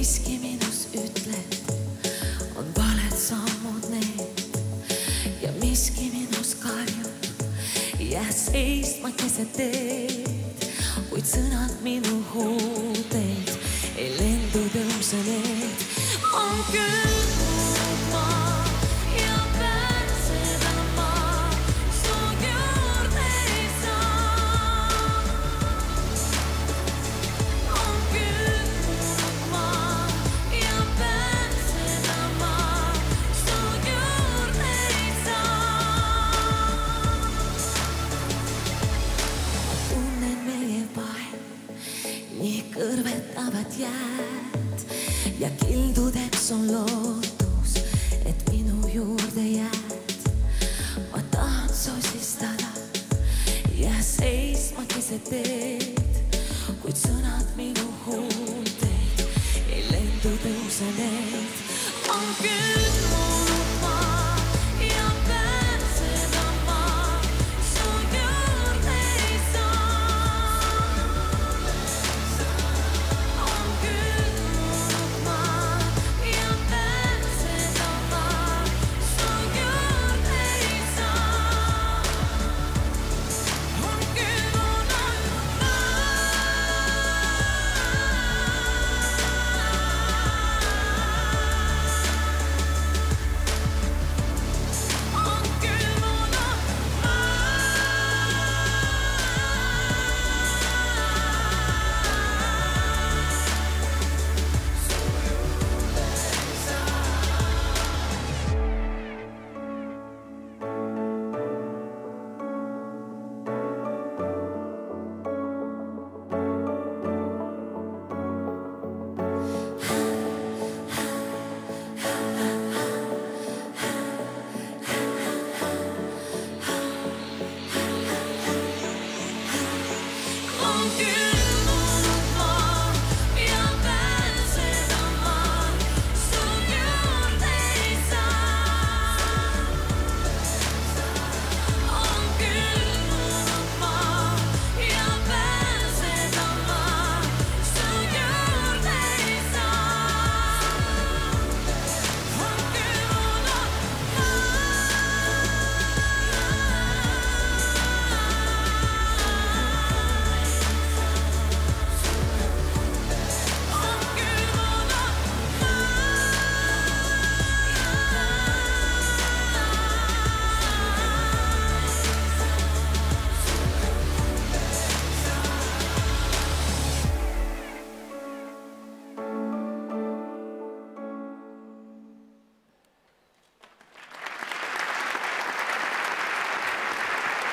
miski minus ütleb, on valed sammud need ja miski minus karjub, jää seisma keset teed, kuid sõnad minu huultelt ei lendu tõuse need. on küll. Nii kõrvetavad jääd ja kildudeks on lootus, et minu juurde jääd. ma tahan sosistada ja seisma keset teed, kuid sõnad minu huulteid ei lendu tõuse need. on küll.